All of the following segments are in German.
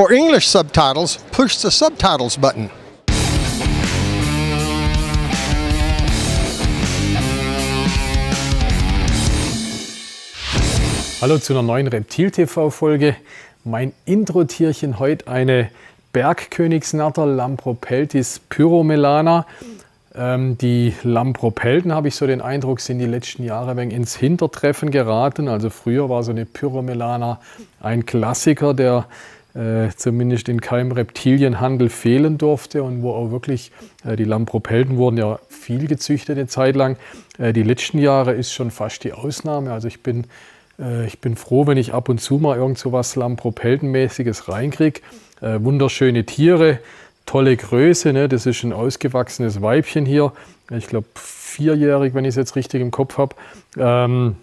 For English subtitles, push the subtitles button. Hallo zu einer neuen Reptil-TV-Folge. Mein Intro-Tierchen heute eine Bergkönigsnatter Lampropeltis pyromelana. Ähm, die Lampropelten, habe ich so den Eindruck, sind die letzten Jahre wenig ins Hintertreffen geraten. Also früher war so eine Pyromelana ein Klassiker, der äh, zumindest in keinem Reptilienhandel fehlen durfte und wo auch wirklich äh, die Lampropelten wurden ja viel gezüchtet eine Zeit lang. Äh, die letzten Jahre ist schon fast die Ausnahme. Also ich bin äh, ich bin froh, wenn ich ab und zu mal irgend so was Lampropeltenmäßiges reinkriege. Äh, wunderschöne Tiere, tolle Größe. Ne? Das ist ein ausgewachsenes Weibchen hier. Ich glaube vierjährig, wenn ich es jetzt richtig im Kopf habe. Ähm,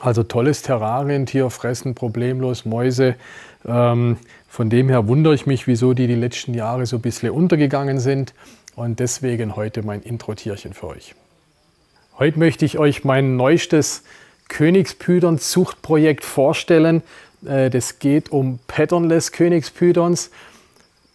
also tolles Terrarientier, fressen problemlos Mäuse. Ähm, von dem her wundere ich mich, wieso die die letzten Jahre so ein bisschen untergegangen sind. Und deswegen heute mein Intro-Tierchen für euch. Heute möchte ich euch mein neuestes Königspython Zuchtprojekt vorstellen. Äh, das geht um Patternless Königspythons.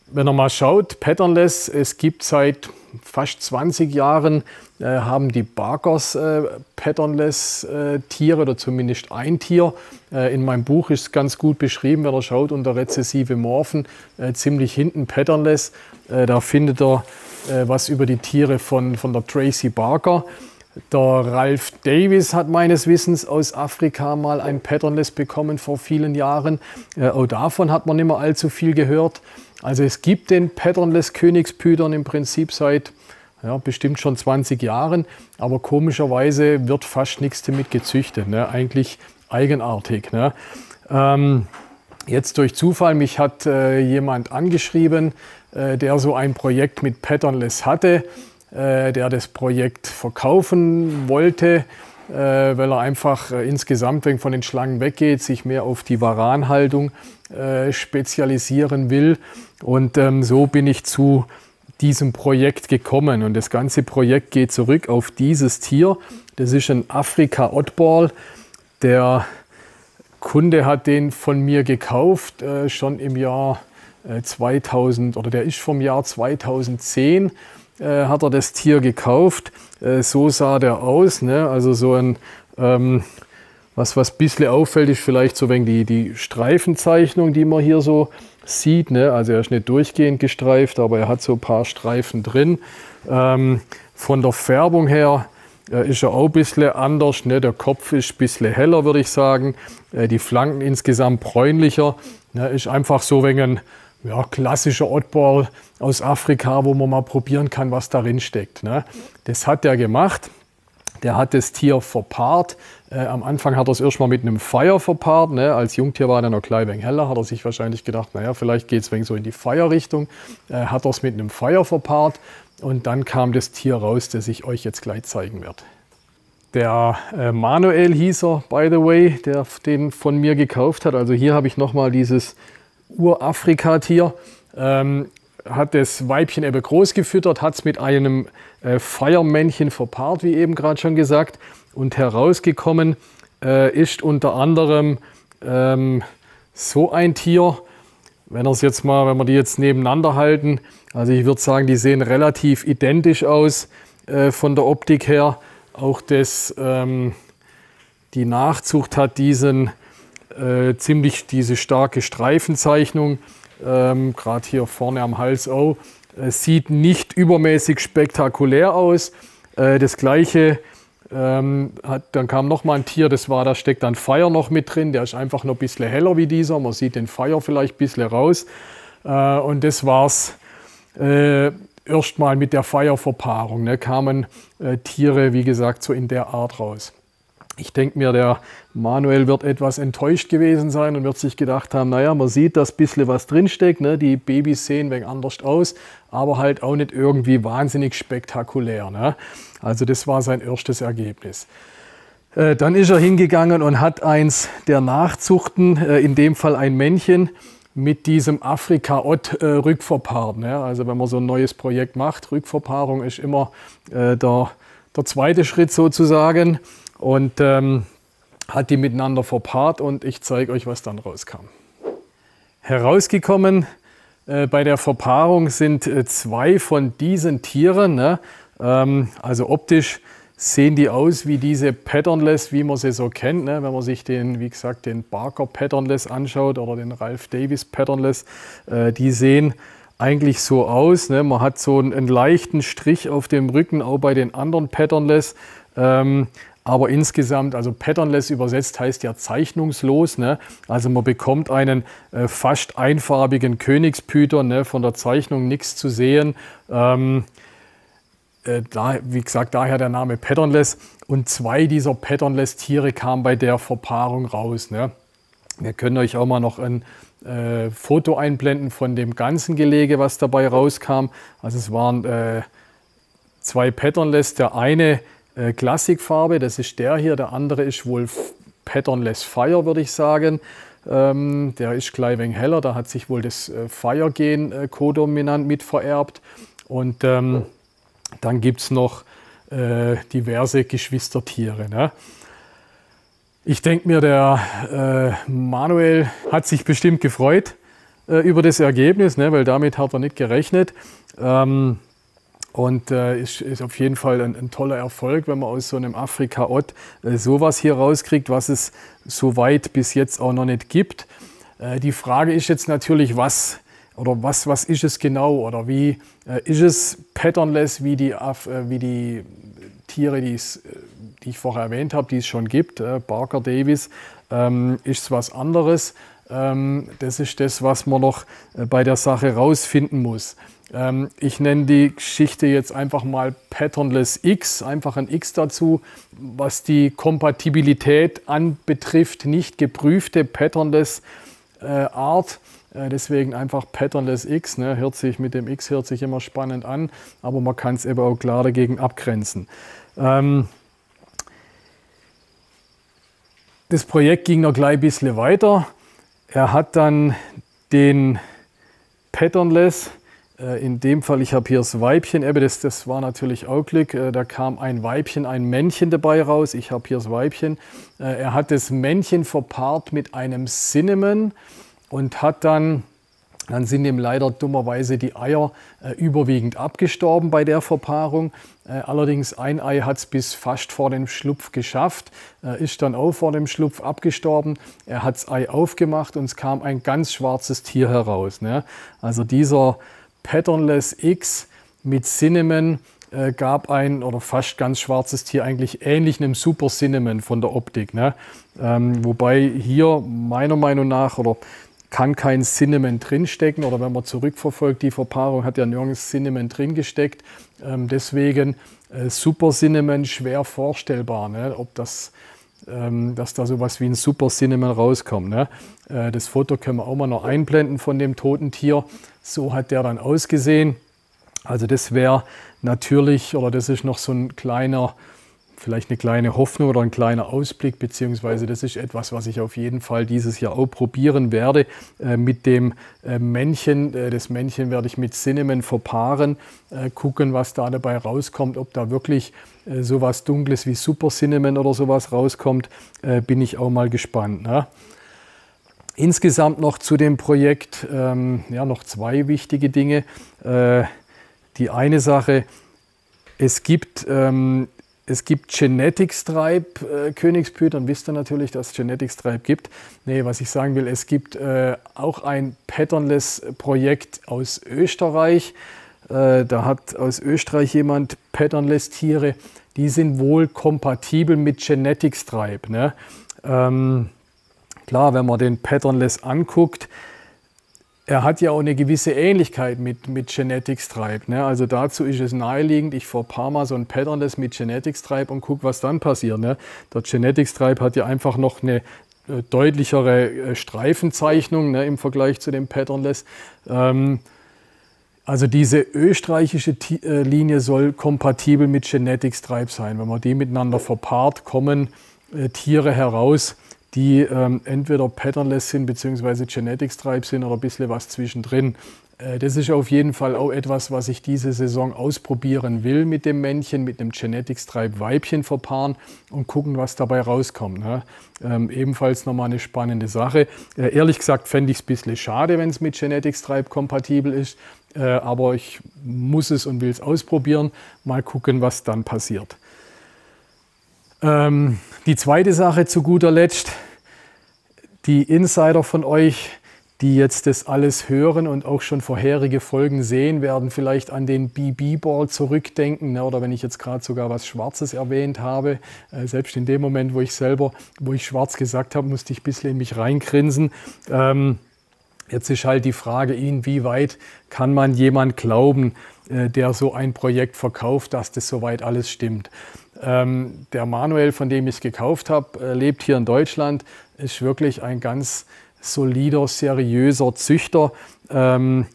Wenn ihr mal schaut, Patternless, es gibt seit fast 20 Jahren, äh, haben die Barkers äh, Patternless äh, Tiere oder zumindest ein Tier. Äh, in meinem Buch ist es ganz gut beschrieben, wenn ihr schaut unter rezessive Morphen, äh, ziemlich hinten Patternless. da findet ihr was über die Tiere von, von der Tracy Barker. Der Ralph Davis hat meines Wissens aus Afrika mal ein Patternless bekommen vor vielen Jahren. Äh, auch davon hat man nicht mehr allzu viel gehört. Also es gibt den Patternless Königspython im Prinzip seit ja, bestimmt schon 20 Jahren, aber komischerweise wird fast nichts damit gezüchtet. Ne? Eigentlich eigenartig. Ne? Ähm, jetzt durch Zufall, mich hat äh, jemand angeschrieben, äh, der so ein Projekt mit Patternless hatte äh, der das Projekt verkaufen wollte, weil er einfach äh, insgesamt von den Schlangen weggeht, sich mehr auf die Varanhaltung spezialisieren will. Und ähm, so bin ich zu diesem Projekt gekommen. Und das ganze Projekt geht zurück auf dieses Tier. Das ist ein Afrika Oddball. Der Kunde hat den von mir gekauft, äh, schon im Jahr äh, 2000 oder der ist vom Jahr 2010 äh, hat er das Tier gekauft. Äh, so sah der aus. Ne? Also so ein, ähm, was was ein bisschen auffällt, ist vielleicht so wenn die, die Streifenzeichnung, die man hier so sieht. Ne? Also er ist nicht durchgehend gestreift, aber er hat so ein paar Streifen drin. Ähm, von der Färbung her äh, ist er auch ein bisschen anders. Ne? Der Kopf ist ein bisschen heller, würde ich sagen. Äh, die Flanken insgesamt bräunlicher. Ne? Ist einfach so wenn ein ja, klassischer Oddball aus Afrika, wo man mal probieren kann, was darin steckt. Ne? Das hat er gemacht. Der hat das Tier verpaart. Äh, am Anfang hat er es erstmal mit einem Feuer verpaart. Ne? Als Jungtier war er noch klein wenig heller. Hat er sich wahrscheinlich gedacht, naja, vielleicht geht es so in die Feierrichtung. Äh, hat er es mit einem Feuer verpaart. Und dann kam das Tier raus, das ich euch jetzt gleich zeigen werde. Der äh, Manuel hieß er, by the way, der den von mir gekauft hat. Also hier habe ich nochmal dieses Urafrika-Tier. Ähm, hat das Weibchen eben groß gefüttert, hat es mit einem äh, Feiermännchen verpaart, wie eben gerade schon gesagt. Und herausgekommen äh, ist unter anderem ähm, so ein Tier. Wenn, jetzt mal, wenn wir die jetzt nebeneinander halten, also ich würde sagen, die sehen relativ identisch aus äh, von der Optik her. Auch das, ähm, die Nachzucht hat diesen äh, ziemlich diese starke Streifenzeichnung, ähm, gerade hier vorne am Hals auch. Es sieht nicht übermäßig spektakulär aus. Äh, das gleiche ähm, hat, dann kam noch mal ein Tier, das war, da steckt dann Feuer noch mit drin, der ist einfach noch ein bisschen heller wie dieser. Man sieht den Feuer vielleicht ein bisschen raus. Äh, und das war's äh, erstmal mit der Feierverpaarung. Ne, kamen äh, Tiere, wie gesagt, so in der Art raus. Ich denke mir, der Manuel wird etwas enttäuscht gewesen sein und wird sich gedacht haben, naja, man sieht, dass ein bisschen was drinsteckt. Ne? Die Babys sehen wegen anders aus, aber halt auch nicht irgendwie wahnsinnig spektakulär. Ne? Also das war sein erstes Ergebnis. Äh, dann ist er hingegangen und hat eins der Nachzuchten, äh, in dem Fall ein Männchen, mit diesem Afrika-Ott äh, rückverpaart. Ne? Also wenn man so ein neues Projekt macht, Rückverpaarung ist immer äh, der, der zweite Schritt sozusagen und ähm, hat die miteinander verpaart und ich zeige euch, was dann rauskam. herausgekommen äh, bei der Verpaarung sind äh, zwei von diesen Tieren. Ne? Ähm, also optisch sehen die aus wie diese Patternless, wie man sie so kennt. Ne? Wenn man sich den, wie gesagt, den Barker Patternless anschaut oder den Ralph Davis Patternless, äh, die sehen eigentlich so aus. Ne? Man hat so einen, einen, leichten Strich auf dem Rücken, auch bei den anderen Patternless. Ähm, aber insgesamt, also patternless übersetzt heißt ja zeichnungslos. Ne? Also man bekommt einen äh, fast einfarbigen Königspüter, ne? von der Zeichnung nichts zu sehen. Ähm, äh, da, wie gesagt, daher der Name Patternless. Und zwei dieser Patternless-Tiere kamen bei der Verpaarung raus. Ne? Wir können euch auch mal noch ein äh, Foto einblenden von dem ganzen Gelege, was dabei rauskam. Also es waren äh, zwei Patternless. Der eine äh, Klassikfarbe, das ist der hier. Der andere ist wohl Patternless Fire, würde ich sagen. Ähm, der ist gleich wenig heller. Da hat sich wohl das äh, Fire-Gen äh, kodominant mit vererbt. Und ähm, dann gibt es noch äh, diverse Geschwistertiere. Ne? Ich denke mir, der äh, Manuel hat sich bestimmt gefreut über das Ergebnis, ne, weil damit hat er nicht gerechnet. Ähm, und äh, ist, ist auf jeden Fall ein, ein, toller Erfolg, wenn man aus so einem Afrika-Ott äh, sowas hier rauskriegt, was es so weit bis jetzt auch noch nicht gibt. Äh, die Frage ist jetzt natürlich, was oder was, was ist es genau oder wie äh, ist es patternless wie die, äh, wie die Tiere, die, es, die ich vorher erwähnt habe, die es schon gibt, äh, Barker Davis, ähm, ist es was anderes. Ähm, das ist das, was man noch äh, bei der Sache rausfinden muss. Ähm, ich nenne die Geschichte jetzt einfach mal Patternless X, einfach ein X dazu, was die Kompatibilität anbetrifft, nicht geprüfte Patternless äh, Art äh, deswegen einfach Patternless X, ne, hört sich mit dem X hört sich immer spannend an, aber man kann es eben auch klar dagegen abgrenzen. Ähm, das Projekt ging noch gleich ein bisschen weiter. Er hat dann den Patternless, äh, in dem Fall, ich habe hier das Weibchen, eben das, das war natürlich auch Glück, äh, da kam ein Weibchen, ein Männchen dabei raus, ich habe hier das Weibchen. Äh, er hat das Männchen verpaart mit einem Cinnamon und hat dann, dann sind ihm leider dummerweise die Eier äh, überwiegend abgestorben bei der Verpaarung. Äh, allerdings ein Ei hat es bis fast vor dem Schlupf geschafft, äh, ist dann auch vor dem Schlupf abgestorben. Er hat das Ei aufgemacht und es kam ein ganz schwarzes Tier heraus. Ne? Also dieser Patternless X mit Cinnamon äh, gab ein oder fast ganz schwarzes Tier eigentlich ähnlich einem Super Cinnamon von der Optik. Ne? Ähm, wobei hier meiner Meinung nach oder kann kein Cinnamon drinstecken oder wenn man zurückverfolgt, die Verpaarung hat ja nirgends Cinnamon drin gesteckt. Ähm, deswegen äh, Super Cinnamon schwer vorstellbar, ne? ob das, ähm, dass da sowas wie ein Super Cinnamon rauskommt. Ne? Äh, das Foto können wir auch mal noch einblenden von dem toten Tier. So hat der dann ausgesehen. Also das wäre natürlich, oder das ist noch so ein kleiner vielleicht eine kleine Hoffnung oder ein kleiner Ausblick, beziehungsweise das ist etwas, was ich auf jeden Fall dieses Jahr auch probieren werde. Äh, mit dem äh, Männchen, äh, das Männchen werde ich mit Cinnamon verpaaren, äh, gucken, was da dabei rauskommt, ob da wirklich äh, sowas Dunkles wie Super Cinnamon oder sowas rauskommt, äh, bin ich auch mal gespannt. Ne? Insgesamt noch zu dem Projekt ähm, ja, noch zwei wichtige Dinge. die eine Sache, es gibt ähm, es gibt Genetic Stripe äh, Königspython, wisst ihr natürlich, dass es Genetic Stripe gibt. Nee, was ich sagen will, es gibt äh, auch ein Patternless Projekt aus Österreich. Äh, da hat aus Österreich jemand Patternless Tiere, die sind wohl kompatibel mit Genetic Stripe. Ne? Ähm, klar, wenn man den Patternless anguckt, er hat ja auch eine gewisse Ähnlichkeit mit, mit Genetic Stripe. Ne? Also dazu ist es naheliegend, ich verpaar mal so ein Patternless mit Genetic Stripe und gucke, was dann passiert. Ne? Der Genetic Stripe hat ja einfach noch eine äh, deutlichere äh, Streifenzeichnung ne, im Vergleich zu dem Patternless. Ähm, also diese österreichische T äh, Linie soll kompatibel mit Genetic Stripe sein. Wenn man die miteinander verpaart, kommen äh, Tiere heraus, die ähm, entweder patternless sind bzw. Genetics Tribe sind oder ein bisschen was zwischendrin. Äh, das ist auf jeden Fall auch etwas, was ich diese Saison ausprobieren will mit dem Männchen, mit einem Genetics Tribe Weibchen verpaaren und gucken, was dabei rauskommt. Ne? Ähm, ebenfalls nochmal eine spannende Sache. Äh, ehrlich gesagt fände ich es ein bisschen schade, wenn es mit Genetics Tribe kompatibel ist, äh, aber ich muss es und will es ausprobieren. Mal gucken, was dann passiert. Ähm, die zweite Sache zu guter Letzt, die Insider von euch, die jetzt das alles hören und auch schon vorherige Folgen sehen, werden vielleicht an den BB-Ball zurückdenken. Ne? Oder wenn ich jetzt gerade sogar was Schwarzes erwähnt habe, äh, selbst in dem Moment, wo ich selber, wo ich schwarz gesagt habe, musste ich ein bisschen in mich reingrinsen. Ähm, jetzt ist halt die Frage, inwieweit kann man jemand glauben, äh, der so ein Projekt verkauft, dass das soweit alles stimmt. Ähm, der Manuel, von dem ich es gekauft habe, äh, lebt hier in Deutschland, ist wirklich ein ganz solider, seriöser Züchter. Ähm,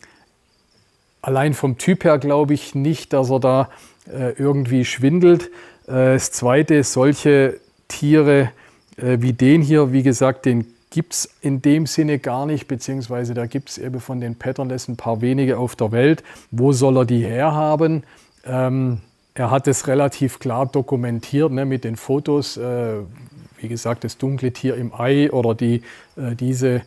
allein vom Typ her glaube ich nicht, dass er da äh, irgendwie schwindelt. Äh, das Zweite, solche Tiere äh, wie den hier, wie gesagt, den gibt es in dem Sinne gar nicht, beziehungsweise da gibt es eben von den Patternless ein paar wenige auf der Welt. Wo soll er die herhaben? Ähm, er hat es relativ klar dokumentiert ne, mit den Fotos, äh, wie gesagt, das dunkle Tier im Ei oder die, äh, diese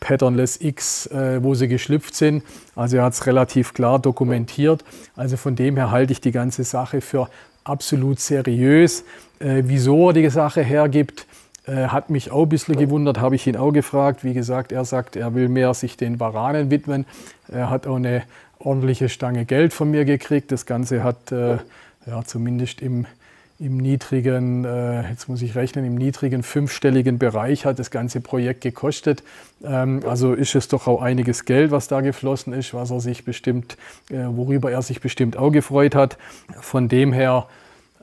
Patternless X, äh, wo sie geschlüpft sind. Also er hat es relativ klar dokumentiert. Also von dem her halte ich die ganze Sache für absolut seriös. Äh, wieso er die Sache hergibt, äh, hat mich auch ein bisschen gewundert, habe ich ihn auch gefragt. Wie gesagt, er sagt, er will mehr sich den Varanen widmen. Er hat auch eine ordentliche Stange Geld von mir gekriegt. Das Ganze hat äh, ja, zumindest im im niedrigen, äh, jetzt muss ich rechnen, im niedrigen fünfstelligen Bereich hat das ganze Projekt gekostet. Ähm, also ist es doch auch einiges Geld, was da geflossen ist, was er sich bestimmt, äh, worüber er sich bestimmt auch gefreut hat. Von dem her,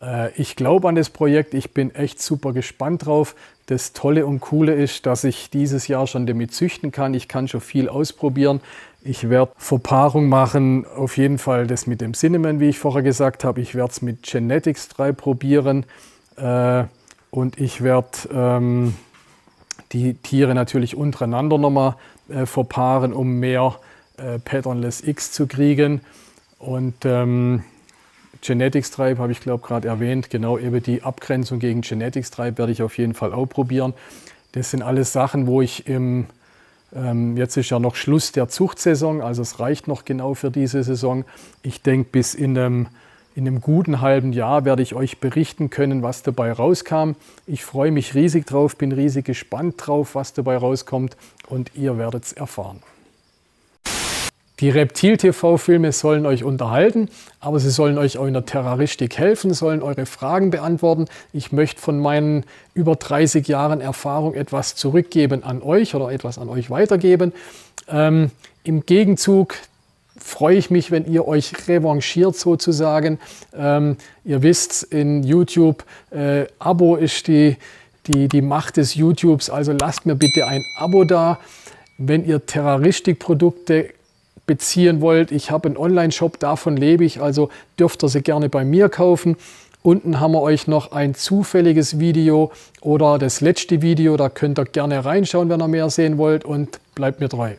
äh, ich glaube an das Projekt, ich bin echt super gespannt drauf. Das Tolle und Coole ist, dass ich dieses Jahr schon damit züchten kann. Ich kann schon viel ausprobieren. Ich werde Verpaarung machen, auf jeden Fall das mit dem Cinnamon, wie ich vorher gesagt habe. Ich werde es mit Genetics 3 probieren äh, und ich werde ähm, die Tiere natürlich untereinander nochmal äh, verpaaren, um mehr äh, Patternless X zu kriegen. Und ähm, Genetics Tribe habe ich glaube gerade erwähnt, genau eben die Abgrenzung gegen Genetics Tribe werde ich auf jeden Fall auch probieren. Das sind alles Sachen, wo ich im ähm, jetzt ist ja noch Schluss der Zuchtsaison, also es reicht noch genau für diese Saison. Ich denke, bis in einem, in einem guten halben Jahr werde ich euch berichten können, was dabei rauskam. Ich freue mich riesig drauf, bin riesig gespannt drauf, was dabei rauskommt und ihr werdet es erfahren. Die Reptil-TV-Filme sollen euch unterhalten, aber sie sollen euch auch in der Terroristik helfen, sollen eure Fragen beantworten. Ich möchte von meinen über 30 Jahren Erfahrung etwas zurückgeben an euch oder etwas an euch weitergeben. Ähm, Im Gegenzug freue ich mich, wenn ihr euch revanchiert sozusagen. Ähm, ihr wisst, in YouTube, äh, Abo ist die, die, die Macht des YouTubes, also lasst mir bitte ein Abo da. Wenn ihr Terroristikprodukte beziehen wollt, ich habe einen Online-Shop, davon lebe ich, also dürft ihr sie gerne bei mir kaufen. Unten haben wir euch noch ein zufälliges Video oder das letzte Video, da könnt ihr gerne reinschauen, wenn ihr mehr sehen wollt und bleibt mir treu.